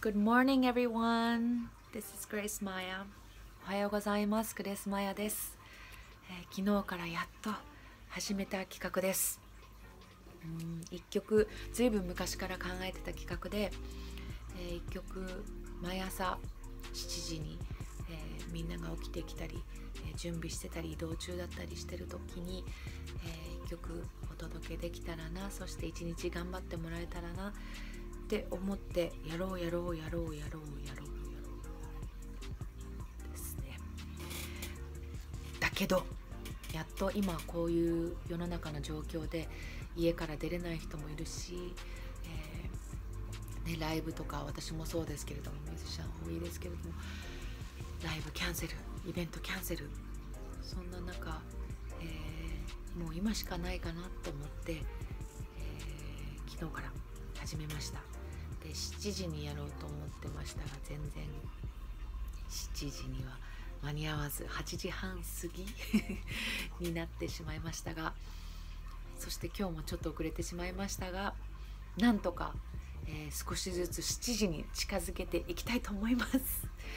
Good morning, everyone. This is Grace Maya. おはようございます。グレースマヤです、えー昨日からやっと始めた企画です。うん一曲ずいぶん昔から考えてた企画で、えー一曲毎朝7時に、えーみんなが起きてきたり、え準備してたり移動中だったりしてる時に、えー一曲お届けできたらなそして一日頑張ってもらえたらなって思ってやろうやろうやろうやろうやろうやろう。ですね。だけどやっと今こういう世の中の状況で家から出れない人もいるし、えーね、ライブとか私もそうですけれどもミュージシャン多いですけれどもライブキャンセルイベントキャンセルそんな中、えーもう今しかないかなと思って、えー昨日から始めました。で7時にやろうと思ってましたが全然7時には間に合わず8時半過ぎ になってしまいましたがそして今日もちょっと遅れてしまいましたがなんとか、えー少しずつ7時に近づけていきたいと思います。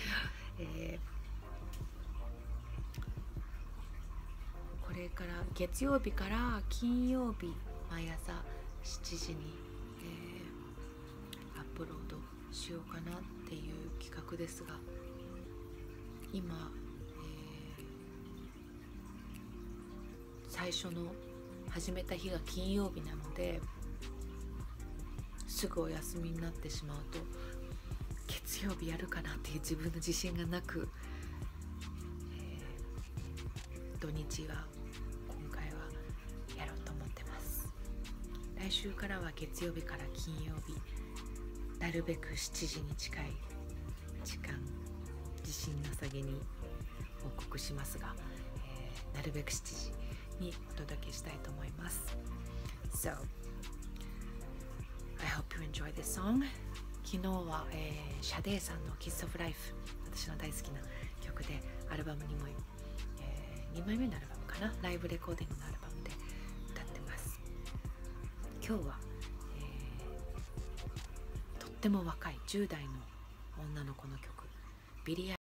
えーこれから月曜日から金曜日毎朝7時に、えーップロードしようかなっていう企画ですが今、えー最初の始めた日が金曜日なのですぐお休みになってしまうと月曜日やるかなっていう自分の自信がなく、えー土日は今回はやろうと思ってます。来週からは月曜日から金曜日なるべく7時に近い時間自信なさげに報告しますが、えーなるべく7時にお届けしたいと思います。So I hope you enjoy this song. 昨日は、えーシャデーさんの Kiss of Life 私の大好きな曲でアルバムにも、え2枚目のアルバムかなライブレコーディングのアルバムで歌ってます。今日は、とっても若い10代の女の子の曲。ビリー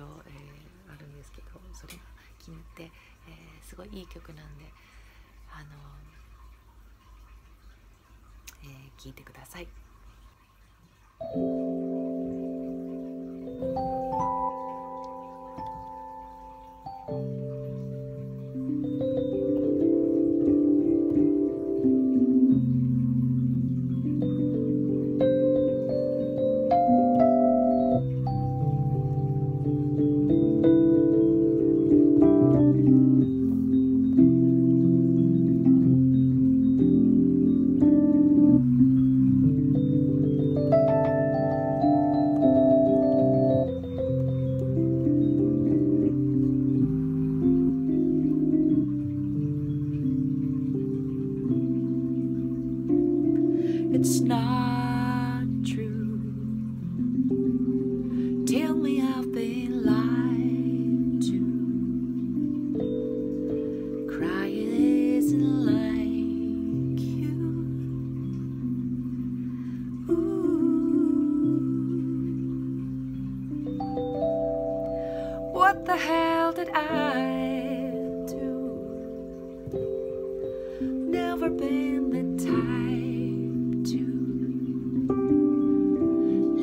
ろ、えーあるんですけどそれが気に入って、えーすごいいい曲なんであの聴えーいてください。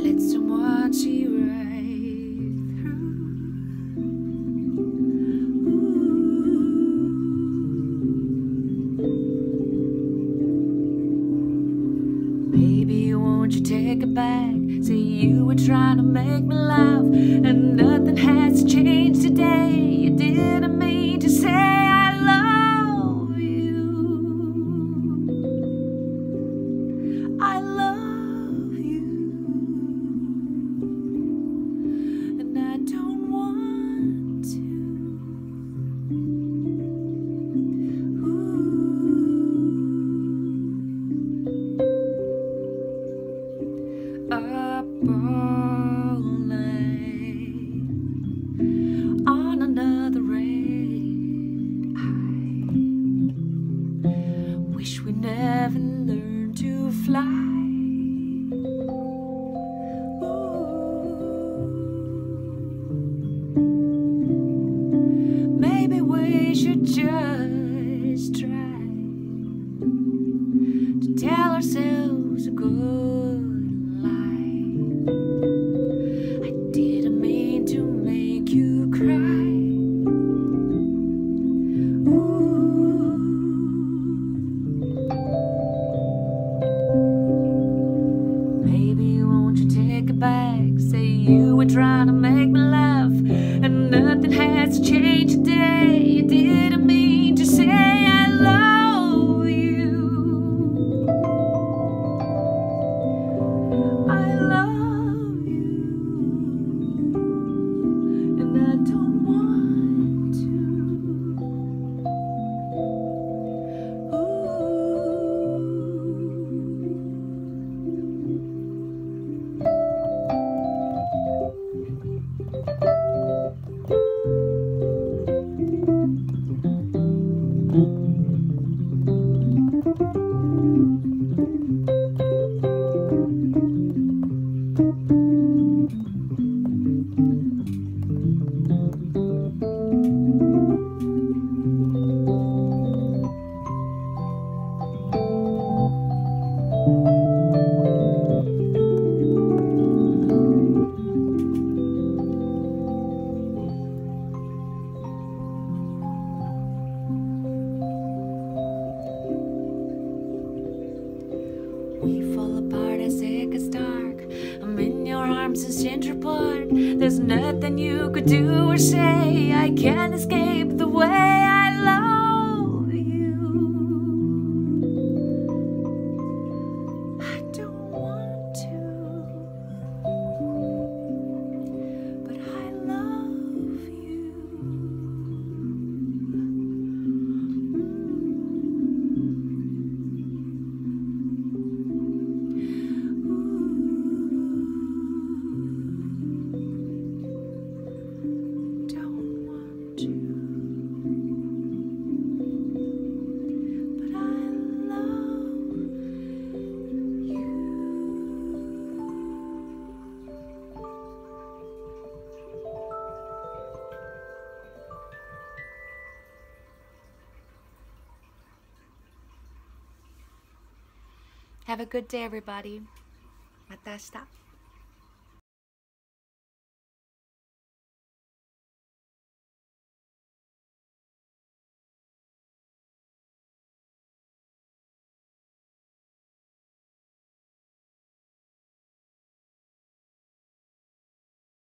Let someone see right through. Ooh. Baby, won't you take it back? Say you were trying to make me laugh, and nothing has changed today. Never learned to fly. Ooh. Maybe we should just try to tell ourselves a good There's nothing you could do or say. I can't escape the way I Have a good day, everybody. また明日。